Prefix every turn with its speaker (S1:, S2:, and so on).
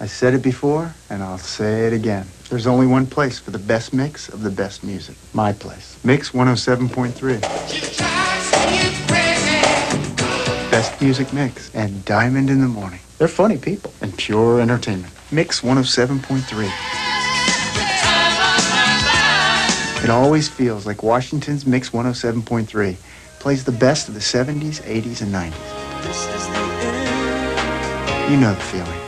S1: I said it before, and I'll say it again. There's only one place for the best mix of the best music. My place. Mix 107.3. Best music mix. And Diamond in the Morning. They're funny people. And pure entertainment. Mix 107.3. It always feels like Washington's Mix 107.3 plays the best of the 70s, 80s, and 90s. You know the feeling.